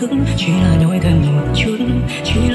thức chỉ là nhói thêm một chút chỉ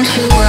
I should